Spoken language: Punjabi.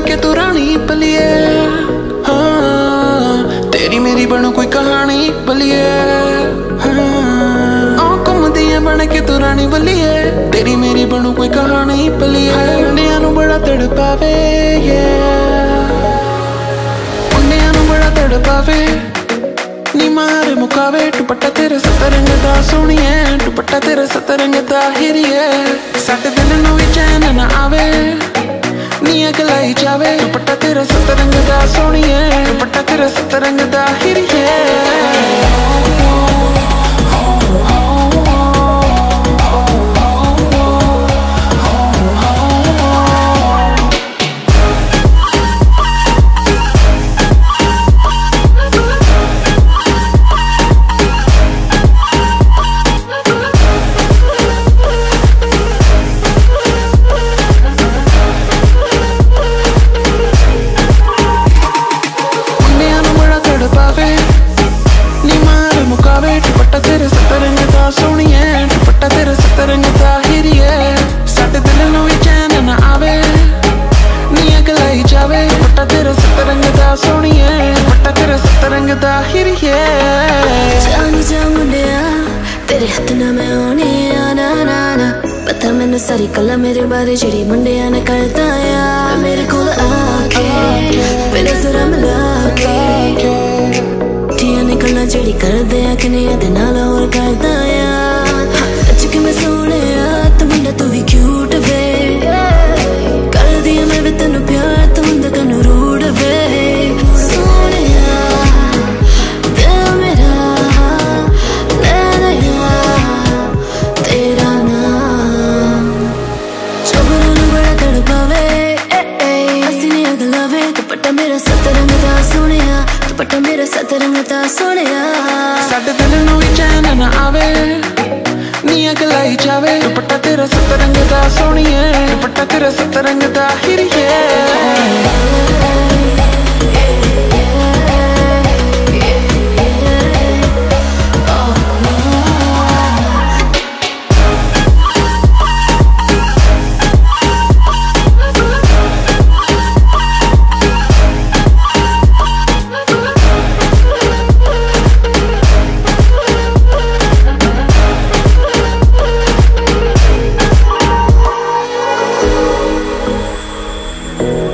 ਕੇ ਤੂੰ ਰਾਣੀ ਬਲੀਏ। ਹਾਂ, ਤੇਰੀ ਮੇਰੀ ਬਣੂ ਕੋਈ ਕਹਾਣੀ ਬਲੀਏ। ਹਾਂ ਆ ਬਣ ਕੇ ਤੂੰ ਰਾਣੀ ਬਲੀਏ। ਤੇਰੀ ਮੇਰੀ ਬਣੂ ਕੋਈ ਕਹਾਣੀ ਬਲੀਏ। ਮੁੰਡਿਆਂ ਨੂੰ ਬੜਾ ਤੜਪਾਵੇ yeah ਮੁੰਡਿਆਂ ਨੂੰ ਬੜਾ ਤੜਪਾਵੇ। ਨੀ ਮਾਰ ਮੁਕਾਵੇ, ਦੁਪੱਟਾ ਤੇਰੇ ਸਤਰੰਗ ਦਾ ਸੋਹਣੀਏ। ਦੁਪੱਟਾ ਤੇਰੇ ਸਤਰੰਗ ਦਾ ਹਿਰੀਏ। ਸਾਡੇ ਦਿਲ ਨੂੰ ਵੀ ਚੈਨ ਨਾ ਆਵੇ। ਨੀ ਅਗਲਾਈ ਜਾਵੇ। ਦੁਪੱਟਾ ਤੇਰਾ ਸਤਰੰਗ ਦਾ ਸੋਹਣੀਏ ਦੁਪੱਟਾ ਤੇਰਾ ਸਤਰੰਗ ਤੇਰੇ ਸਤਰੰਗ ਦਾ ਸੋਹਣੀਏ, ਦੁਪੱਟਾ ਤੇਰੇ ਸਤਰੰਗ ਦਾ ਹੀਰੀਏ। ਸਾਡੇ ਦਿਲ ਨੂੰ ਵੀ ਚੈਨ ਨਾ ਆਵੇ ਨੀ ਅਗਲਾਈ ਜਾਵੇ। ਦੁਪੱਟਾ ਤੇਰੇ ਸਤਰੰਗ ਦਾ ਸੋਹਣੀਏ, ਦੁਪੱਟਾ ਤੇਰੇ ਸਤਰੰਗ ਦਾ ਹੀਰੀਏ। ਜਾਨ ਜਾ ਮੁੰਡਿਆ, ਤੇਰੇ ਹੱਥ ਨਾਲ ਮੈਂ ਆਉਣੀ ਆ, ਨਾ ਨਾ ਨਾ। ਪਤਾ ਮੈਨੂੰ ਸਾਰੀ ਕੱਲਾ ਮੇਰੇ ਬਾਰੇ ਜਿਹੜੀ ਮੁੰਡਿਆਂ ਨੇ ਕਰਦਾ ਜਿਹੜੀ ਕਰਦੇ ਆ ਕਿ ਨਹੀਂ ਨਾਲ ਹੋਰ ਕਰਦਾ ਆ। ਸੋਹਣਿਆ ਦੁਪੱਟਾ ਮੇਰਾ ਸਤਰੰਗ ਦਾ ਸੋਹਣਿਆ ਸਾਡੇ ਦਿਲ ਨੂੰ ਵੀ ਚੈਨ ਨਾ ਆਵੇ ਨੀ ਅਗਲਾਈ ਜਾਵੇ ਦੁਪੱਟਾ ਤੇਰਾ ਸਤਰੰਗ ਦਾ ਸੋਹਣੀਏ ਦੁਪੱਟਾ ਤੇਰਾ ਸਤਰੰਗ ਦਾ ਹੀਰੀਏ Yeah.